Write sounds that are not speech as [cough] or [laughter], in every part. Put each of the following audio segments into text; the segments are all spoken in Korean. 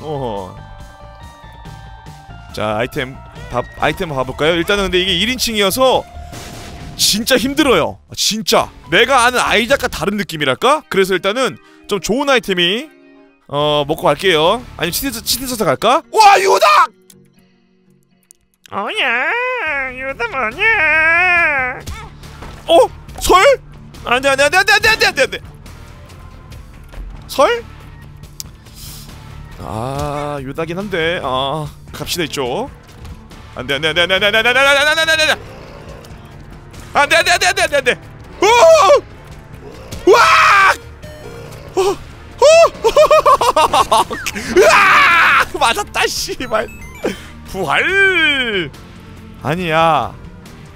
어허. 자 아이템 밥 아이템 봐볼까요? 일단은 근데 이게 1인칭이어서 진짜 힘들어요 진짜 내가 아는 아이작과 다른 느낌이랄까? 그래서 일단은 좀 좋은 아이템이 어 먹고 갈게요 아니 치즈 치즈서 갈까? 와 유닭! 어냐 유닭 뭐냐 어? 설? 안돼 안돼 안돼 안돼 안돼 안돼 안돼 설? 아 유다긴 한데 아 갑시다 있죠 안돼 안돼 안돼 안돼 안돼 안돼 안돼 안돼 안돼 안돼 안돼 안돼 안돼 안돼 안돼 안돼 오! 와! 어! 어! 으아! 맞았다 씨발 부활 아니야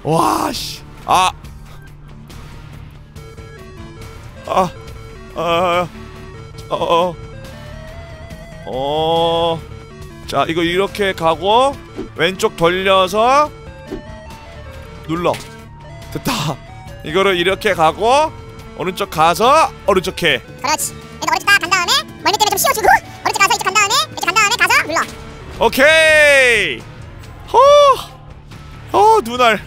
와씨 아 아, 아, 어, 어, 자, 이거 이렇게 가고 왼쪽 돌려서 눌러. 됐다. 이거를 이렇게 가고 오른쪽 가서 오른쪽 해. 그렇지. 일단 오른쪽 딱간 다음에 멀미 때문에 좀 씌워주고 오른쪽 가서 이쪽 간 다음에 이쪽 간 다음에 가서 눌러. 오케이. 허, 어, 눈알.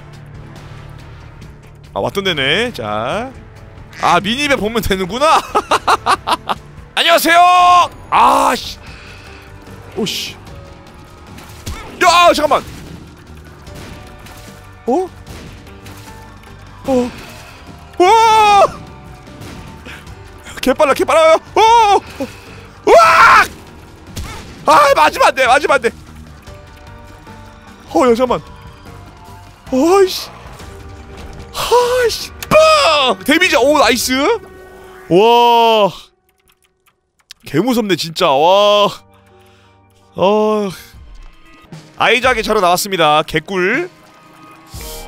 아 왔던 데네. 자, 아 미니맵 보면 되는구나. [laughs] 안녕하세요. 아씨. 오씨. 야 잠깐만. 어? 어? 와! 개빨라 개빨라요. 어! 와! 아 맞으면 안돼 맞으면 안돼. 어야 잠깐만. 어이씨. 하이씨. 빵! 데미지 오 nice. 와. 개 무섭네 진짜. 와. 어. 아이작의 자로 나왔습니다. 개꿀.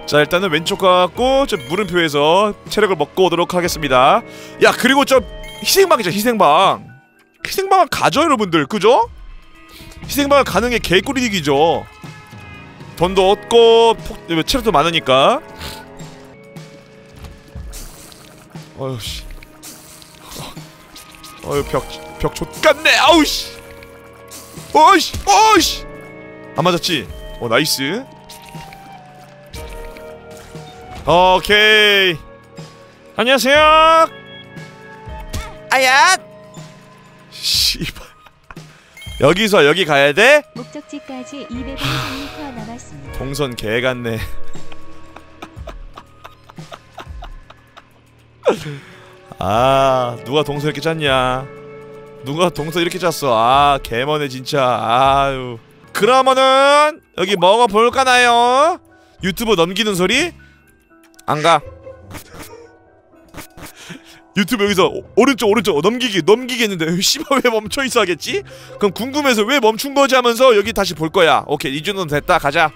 자 일단은 왼쪽 갖고 저 물음표에서 체력을 먹고 오도록 하겠습니다. 야 그리고 저 희생방이죠 희생방. 희생방은 가죠 여러분들 그죠? 희생방은 가는 게 개꿀이기죠. 돈도 얻고 폭, 체력도 많으니까. 어휴 씨. 어휴 벽벽 좆같네. 아우 씨. 어이씨 어이씨. 안 맞았지? 어 nice. 오케이. 안녕하세요. 아야. 씨발. [laughs] 여기서 여기 가야 돼? 목적지까지 200m 남았습니다. 동선 개 같네. [laughs] 아 누가 동선 이렇게 짰냐? 누가 동선 이렇게 짰어? 아 개머네 진짜. 아유. 그러면은 여기 먹어 볼까나요? 유튜브 넘기는 소리? 안 가. 유튜브 여기서 오- 오른쪽 오른쪽 넘기기 넘기기 했는데 [laughs] 씨발 왜 멈춰 있어 하겠지? 그럼 궁금해서 왜 멈춘 거지 하면서 여기 다시 볼 거야. 오케이 이 정도는 됐다 가자.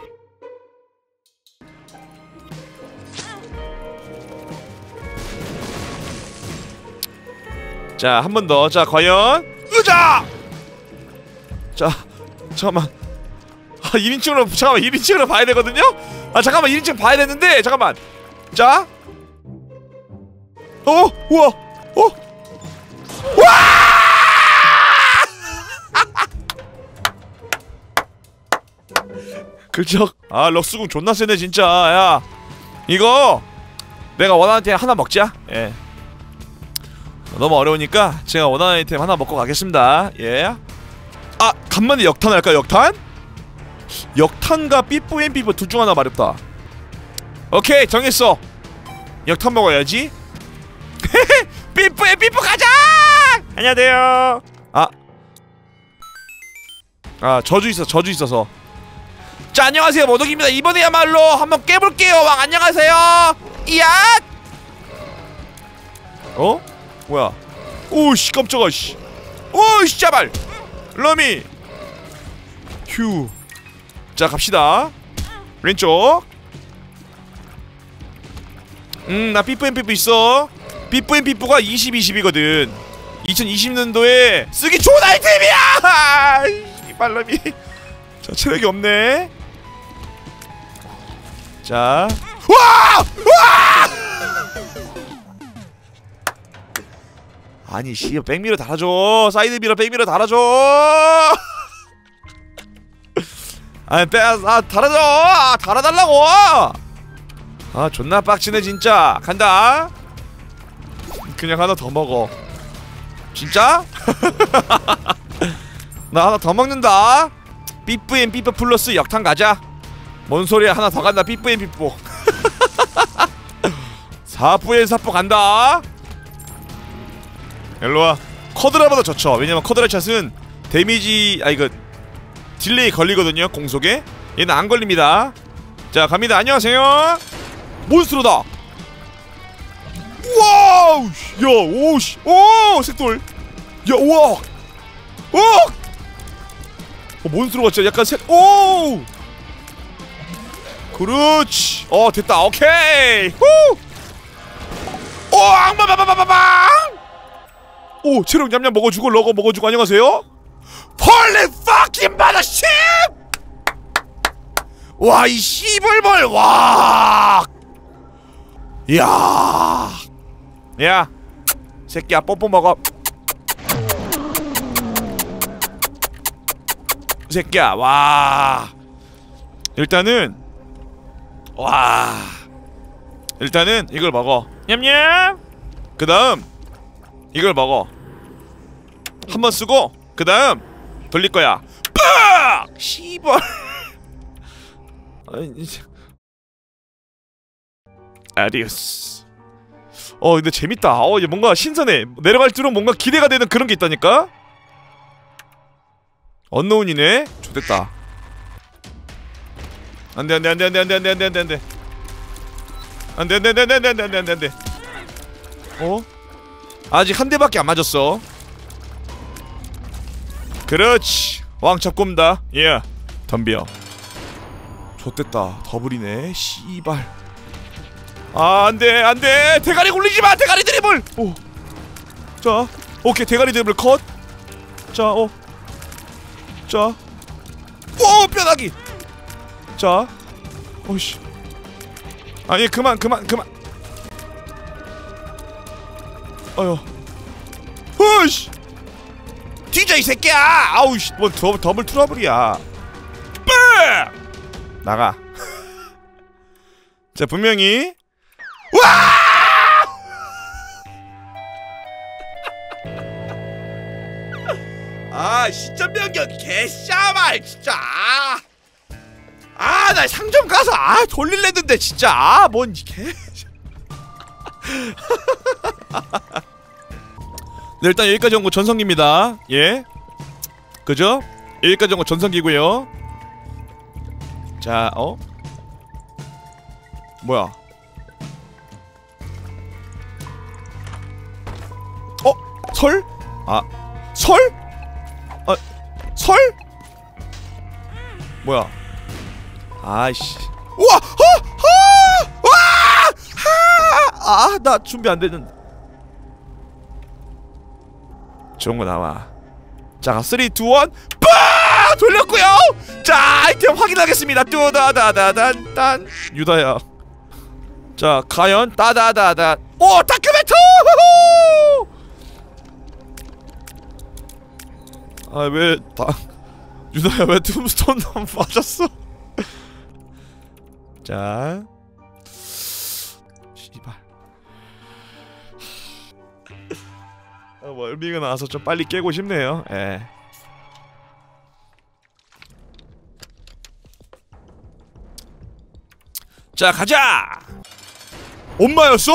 자 한 번 더. 자 과연 으자. 자 잠깐만. 아 1인칭으로 잠깐만 1인칭으로 봐야 되거든요. 아 잠깐만 1인칭 봐야 되는데 잠깐만. 자. 어 우와 어 글쩍 [laughs] 아 럭스궁 존나 세네 진짜 야 이거 내가 원하는 아이템 하나 먹자 예 너무 어려우니까 제가 원하는 아이템 하나 먹고 가겠습니다. 예 아 간만에 역탄 할까 역탄? 역탄과 삐뿌 앤 삐뿌 둘 중 하나 마렵다. 오케이 정했어. 역탄 먹어야지. [laughs] 삐뿌 앤 삐뿌 가자! 안녕하세요. 아. 아 저주 있어 저주 있어서. 자 안녕하세요. 모독입니다. 이번에야말로 한번 깨볼게요. 왕 안녕하세요. 이야! 어? 뭐야? 오씨 깜짝아 씨. 오씨 자발. 러미. 휴자 갑시다. 왼쪽. 음나 삐뿌 앤 삐뿌 있어. 삐뿌 앤 삐뿌가 20, 20이거든. 2020년도에 쓰기 좋은 아이템이야! [laughs] 이 발럼이 자 체력이 없네. 자. 와! 와! 아니 씨 백미러 달아줘 사이드 미러 백미러 달아줘 [laughs] 아, 빼, 아, 달아줘! 아, 달아달라고! 아, 존나 빡치네, 진짜. 간다. 그냥 하나 더 먹어. 진짜? [laughs] 나 하나 더 먹는다. 삐뿌앤 삐뿌 플러스 역탕 가자. 뭔 소리야, 하나 더 간다. 삐뿌앤 삐뿌. [laughs] 사뿌앤 사뿌 간다. 일로와. 커드라보다 젖혀. 왜냐면 커드라 샷은 데미지, 아, 이거 딜레이 걸리거든요 공속에. 얘는 안 걸립니다. 자 갑니다. 안녕하세요. 몬스터다. 와우 야 오씨 오 색돌. 야 우와. 오 어, 몬스터가 진짜 약간 색오! 그렇지. 어 됐다. 오케이. 후오 악마바바바바방 오 체력 냠냠 먹어주고 러거 먹어주고 안녕하세요 헐리 fucking mothership! 와, 이 씨벌벌, 와! 야 야, 새끼야, 뽀뽀 먹어. 새끼야, 와. 일단은, 와. 일단은, 이걸 먹어. 냠냠! 그 다음, 이걸 먹어. 한 번 쓰고, 그 다음, 돌릴 거야. 빡! 씨발. 아디오스. 어 근데 재밌다. 어 이제 뭔가 신선해. 내려갈수록 뭔가 기대가 되는 그런 게 있다니까. 언노운이네. 좋됐다. 안돼 안돼 안돼 안돼 안돼 안돼 안돼 안돼 안돼 안돼 안돼 안돼 안돼 안돼 안돼 안돼 어? 아직 한 대밖에 안 맞았어. 그렇지. 왕창 꼽다. 예. 덤벼. 좋됐다. 더블이네. 씨발. 아 안돼 안돼. 대가리 굴리지마. 대가리 드리블. 오자 오케이. 대가리 드리블 컷자어자오 뼈다귀. 자. 오씨. 아니 그만 그만 그만 어휴 으이씨 뒤져 이 새끼야! 아우 씨, 뭐 더, 더블 트러블이야. 빡! 나가. [laughs] 자 분명히 와! [laughs] 아 시점 변경 개샤말 진짜. 아나 상점 가서 아 돌릴랬는데 진짜 아 뭔 개. [laughs] 네, 일단 여기까지 온 거 전성기입니다. 예. 그죠? 여기까지 온 거 전성기고요. 자, 어? 뭐야? 어? 설? 아, 설? 아, 설? 뭐야? 아이씨. 우와! 어! 어! 아, 나 준비 안 되는데. 좋은 거 나와. 자, 3, 2, 1, 빠! 돌렸고요. 자, 아이템 확인하겠습니다. 뚜다다다단단 유다야. 자, 과연 따다다다. 오, 다큐멘터! 아, 왜 다 유다야 왜 툼스톤 안 맞았어? [laughs] 자. 월미가 나와서 좀 빨리 깨고 싶네요. 예. 자 가자. 엄마였어?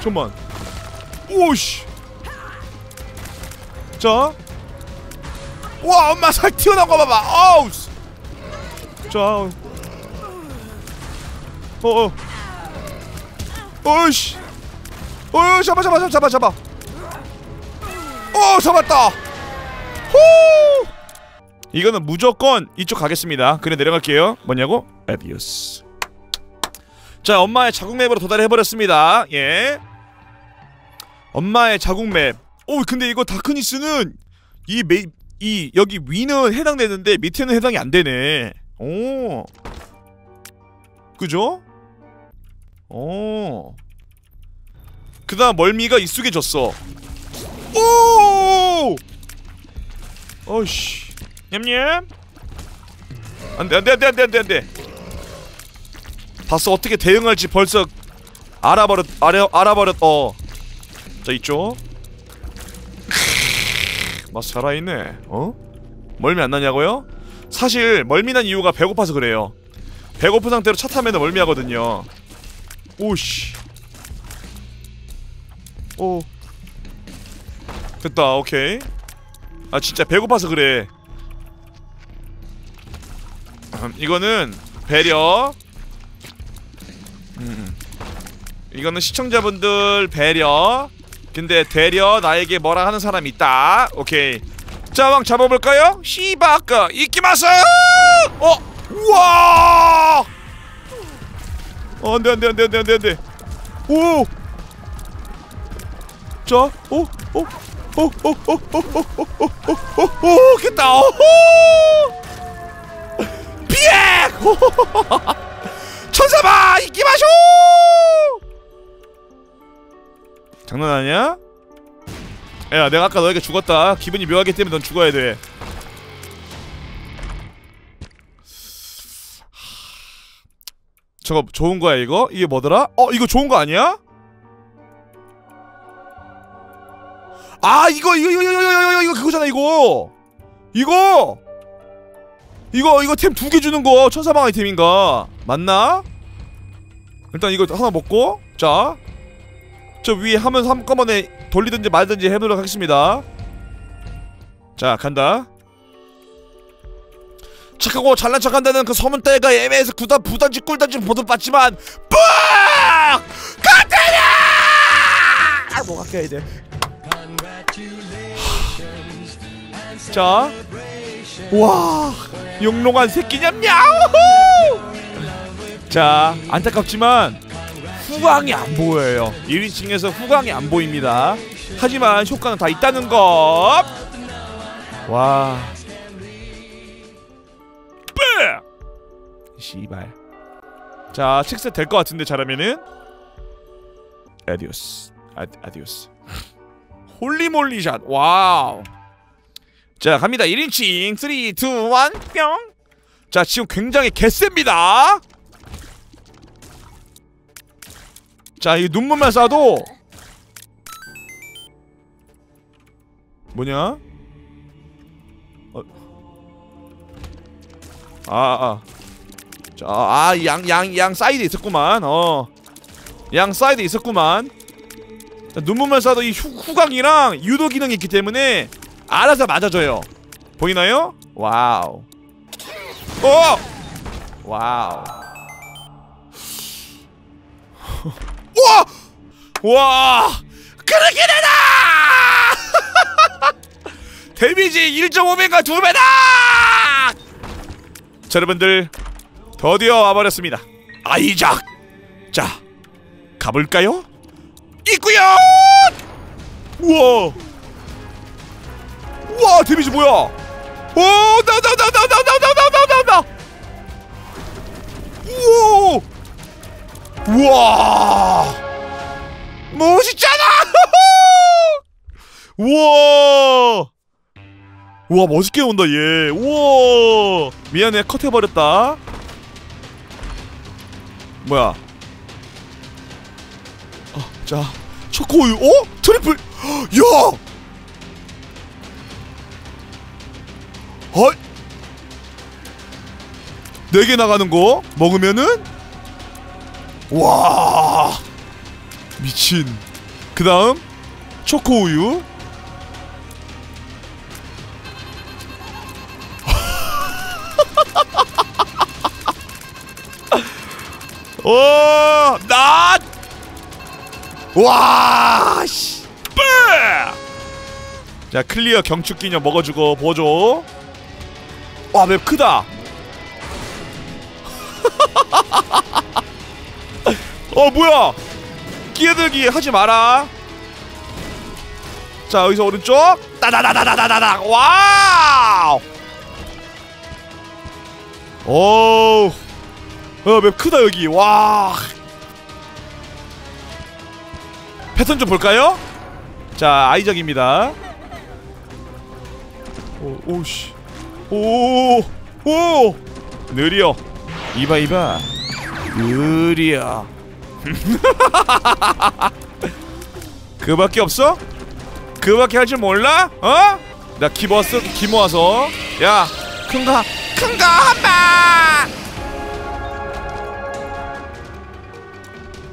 잠만. 오씨. 자. 와 엄마 살 튀어나온 거 봐봐. 씨. 자. 어. 어. 어이씨. 어 잡아 잡아 잡아 잡아 잡아. 어 잡았다. 후 이거는 무조건 이쪽 가겠습니다. 그래 내려갈게요. 뭐냐고? adiós. 자 엄마의 자궁 map으로 도달해버렸습니다. 예. 엄마의 자궁 map 오 근데 이거 darkness는 이 메, 이 여기 위는 해당되는데 밑에는 해당이 안 되네. 오. 그죠? 오 그 다음 멀미가 익숙해졌어. 오! 어이씨. 냠냠. 안돼 안돼 안돼 안돼 안돼 안돼. 봤어 어떻게 대응할지 벌써 알아버렸 알아 알아버렸 어자 이쪽. 맛 살아있네. 어? 멀미 안 나냐고요? 사실 멀미난 이유가 배고파서 그래요. 배고픈 상태로 차 타면 멀미하거든요. 오씨 오. 됐다 오케이. 아 진짜 배고파서 그래. 음, 이거는 배려. 음. 이거는 시청자분들 배려. 근데 되려 나에게 뭐라 하는 사람이 있다. 오케이. 자왕 잡아볼까요? 시바까 이끼마스! 어 우와! 어 안돼 안돼 안돼 안돼 안돼. 안 돼오 자, 오, 오, 오, 오, 오, 오, 오, 오, 오, 오, 겠다. 오, 피해! 천사마 이기 마쇼! 장난 아니야? 야, 내가 아까 너에게 죽었다. 기분이 묘하기 때문에 넌 죽어야 돼. 저거 좋은 거야 이거? 이게 뭐더라? 어 이거 좋은 거 아니야? 아 이거 이거 이거 이거 이거 이거 그거잖아 이거. 이거! 이거 이거 템 두 개 주는 거 천사방 아이템인가? 맞나? 일단 이거 하나 먹고 자. 저 위에 하면서 한꺼번에 돌리든지 말든지 해보도록 하겠습니다. 자 간다. 착하고 잘난 척한다는 그 소문따위가 애매해서 구단 부단지 꿀단지 보듯 봤지만 빡! 가테냐! 아, 뭐가 껴야 돼 자, 와, 영롱한 새끼냠 야호! 자, 안타깝지만 후광이 안 보여요. 1인칭에서 후광이 안 보입니다. 하지만 효과는 다 있다는 것. 와, 뿌! 씨발. 자, 칙셋 될것 같은데 잘하면은 adiós, 아, adiós. [laughs] holy moly shot, wow. 자 갑니다 1인칭 3, 2, 1 뿅! 자 지금 굉장히 개셉니다 자이 눈물만 쏴도 뭐냐? 어. 아, 아. 자, 아, 양, 양, 양 사이드 있었구만. 어. 양 사이드 있었구만. 자, 눈물만 쏴도 이 후, 후광이랑 유도 기능이 있기 때문에 알아서 맞아줘요. 보이나요? wow. 어! wow. 와! 와! 그렇게 되다! 데미지 1.5배가 2배다! 자, 여러분들 드디어 와버렸습니다. 아이작! 자, 가볼까요? 있구요! 우와! 우와 데미지 뭐야 오 나온다 나온다 나온다 나온다 나온다 나온다 우와 우와 멋있잖아 우와 우와 멋있게 온다 얘 우와 미안해 컷해버렸다 뭐야 어, 자 초코우유 어? 트리플 야 헐? 네 개 나가는 거 먹으면은 와 미친 그 다음 초코우유 오, [laughs] 낫! 와, 씨, 뿌! 자, 클리어 경축 기념 먹어주고 보조. 와, map 크다. [laughs] 어, 뭐야? 끼어들기 하지 마라. 자, 여기서 오른쪽. 따다다다다다다다. wow! 오. 어, 맵 크다 여기. 와. 패턴 좀 볼까요? 자, 아이작입니다. 오, 오씨. 오. 오. 느려 이봐 이봐 느려 [laughs] 그밖에 없어? 그밖에 할 줄 몰라? 어? 나 기모았어 기모아서 야 큰가 큰가 한방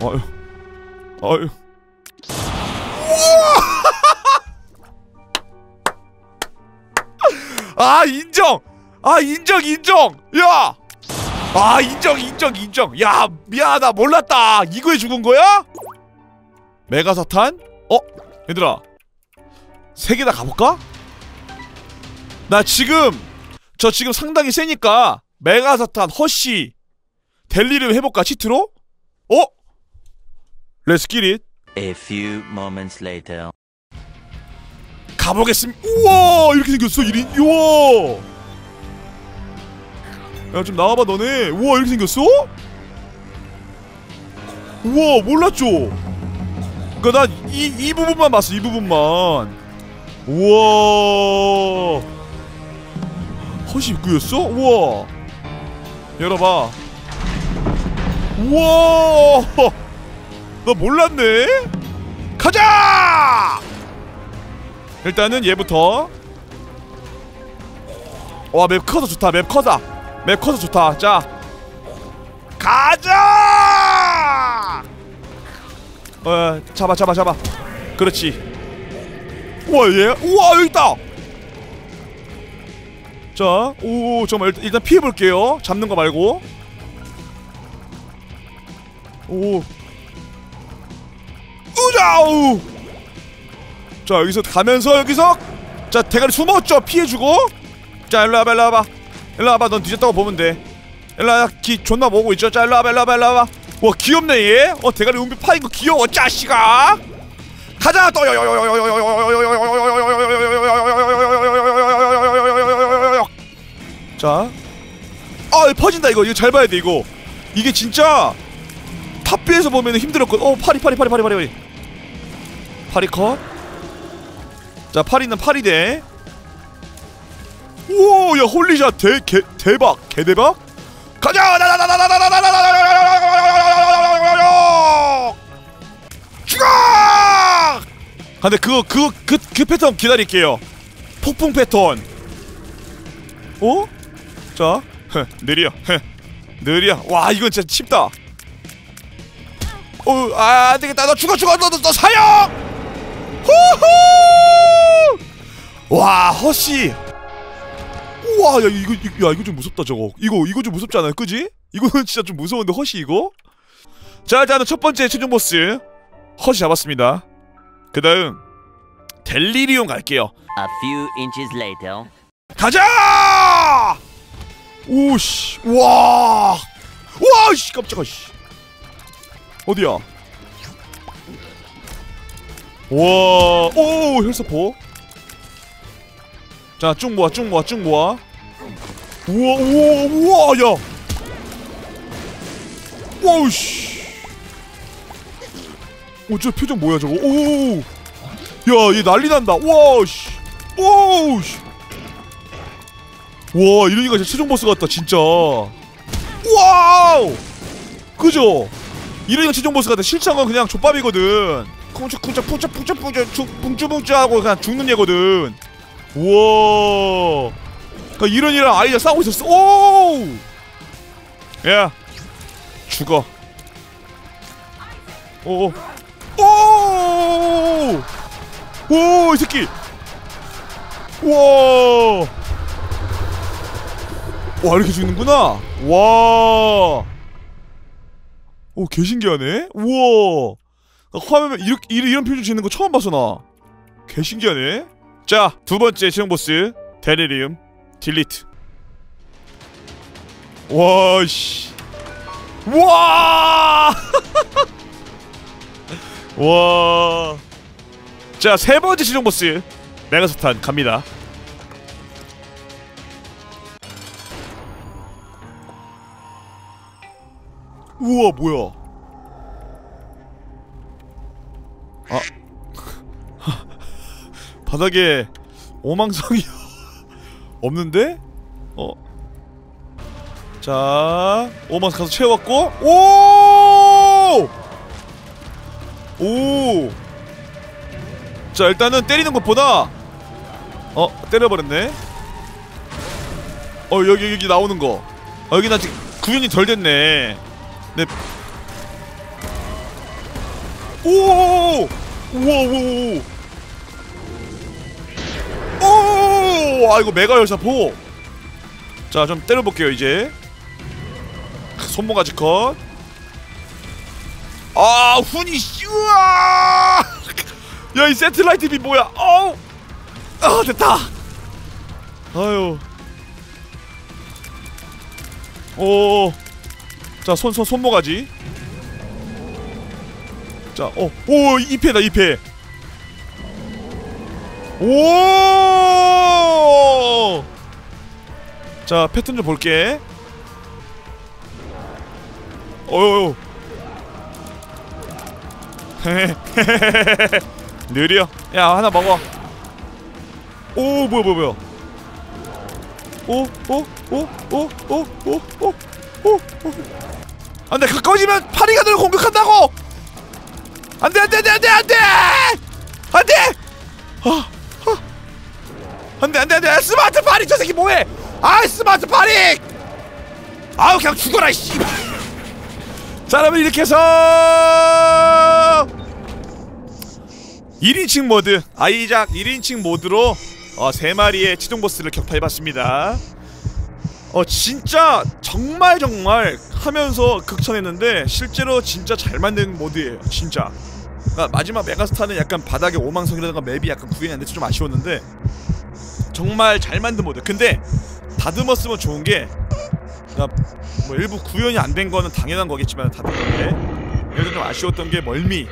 어휴 어휴 아 인정 아 인정 인정 야 아 인정 인정 인정 야 미안하다 몰랐다 이거에 죽은 거야? 메가사탄? 어? 얘들아 세 개 다 가볼까? 나 지금 저 지금 상당히 세니까 메가사탄 허쉬 델리를 해볼까 cheat로? 어? 기릿 A few moments later. 가보겠습니다. 우와 이렇게 생겼어 1인. 우와. 야 좀 나와봐 너네. 우와 이렇게 생겼어? 우와 몰랐죠. 그니까 난이 이 부분만 봤어 이 부분만. 우와. 허시 입구였어? 우와. 열어봐. 우와. [laughs] 나 몰랐네. 가자. 일단은 얘부터. 와 맵 커서 좋다 맵 커다 맵 커서 좋다. 자 가자! 어 잡아 잡아 잡아. 그렇지. 우와 얘 우와 여기 있다! 자오 잠깐만 일단, 일단 피해볼게요. 잡는 거 말고. 오. 우자우 자 여기서 가면서 여기서! 자 대가리 숨었죠? 피해주고! 자 일로 와봐 일로 와봐. 일로 와봐 넌 뒤졌다고 보면 돼. 일로 와봐 기 존나 모으고 있죠? 자 일로 와봐 일로 와봐 일로 와봐. 와 귀엽네 얘 어 대가리 움푹 파인 거 귀여워 짜식아. 가자 또! 자, 아 퍼진다 이거. 이거 잘 봐야 돼 이거. 이게 진짜 top view에서 보면 힘들었거든. 어 파리 파리 파리 파리 파리 파리. 파리 컷. 자 파리는 파리대. 우와 야 holy shit 대 개, 대박 개대박. 가자. 근데 그거 그거 그, 그 패턴 기다릴게요. 폭풍 패턴. 어? 자, 헤, 느려, 헤, 느려. 와, 이건 진짜 쉽다. 어, 아, 안 되겠다. 너 죽어, 죽어, 너, 너, 너 사형! 후후! 와, 허씨. 우와, 야, 이거, 야, 이거 좀 무섭다, 저거. 이거, 이거 좀 무섭지 않아요, 그지? 이거는 [laughs] 진짜 좀 무서운데, 허씨, 이거? 자, 일단은 첫 번째 최종 보스. 허씨 잡았습니다. 그 다음, 델리리움 갈게요. A few inches later. 가자! 오씨, 와, 와, 씨, 깜짝아, 씨. 어디야? 와, 오, 혈사포. 자, 쭉 모아, 쭉 모아, 쭉 모아. 우와, 우와, 우와, 야. 와우, 씨. 어, 저 표정 뭐야, 저거? 오, 야, 얘 난리 난다. 와, 씨. 오, 씨. 와 이러니까 진짜 최종 보스 같다 진짜 와우 그죠 이러니까 최종 보스 같아 실창은 그냥 족밥이거든 쿵짝쿵짝 쿵짝쿵짝쿵짝 붕쭈붕쭈하고 그냥 죽는 얘거든. 우와. 그러니까 이런이랑 아이가 싸우고 있었어. 오야 죽어. 오오 오이 새끼. 우와. 와 이렇게 죽는구나. 와. 오, 개신기하네? 우와. 화면에 이렇게, 이런, 표정 짓는 거 처음 봤어, 나. 개 신기하네? 자, 두 번째 최종 보스. 데리리움. 딜리트. 와, 씨. 와! [laughs] 와. 자, 세 번째 최종 보스. 메가스탄 갑니다. 우와 뭐야 바닥에 오망성이 [laughs] 없는데? 어 자 오마스 가서 채웠고 오! 오! 자 일단은 때리는 것보다 어 때려버렸네 어 여기 여기 나오는 거 어, 여기 나 지금 구현이 덜 됐네 네 오! 우와 우와 우와 오! 아 이거 메가 열사포. 자 좀 때려볼게요 이제. 손모가지 컷. 아 훈이 씨우아! [laughs] 야이 세틀라이트 빛 뭐야? 어우! 아 됐다. 아유. 오 자 손 손 손모가지. 자 어 오 2패다 2패 오 자 패턴 좀 볼게. 어유 [laughs] 느려. 야 하나 먹어. 오 뭐야 뭐야 뭐야. 오 오 오 오 오 오 오 오 오. 안 돼 가까워지면 파리가 널 공격한다고! 안 돼 안 돼 안 돼 안 돼! 안 돼! 안 돼 아, 아. 안돼 안돼 안돼. 스마트 파리 저 새끼 뭐해? 아 스마트 파리 아우 그냥 죽어라 씨. 자 여러분 이렇게 해서 1인칭 mod 아이작 1인칭 mod로 어, 3마리의 최종 보스를 격파해봤습니다. 어 진짜 정말 정말 하면서 극찬했는데 실제로 진짜 잘 만든 mod예요 진짜. 그러니까 마지막 메가스타는 약간 바닥에 오망성이라든가 맵이 약간 돼서 좀 아쉬웠는데 정말 잘 만든 모드. 근데 다듬었으면 좋은 게 그러니까 뭐 일부 구현이 안 된 거는 당연한 거겠지만 다들 그런데. 그래도 좀 아쉬웠던 게 멀미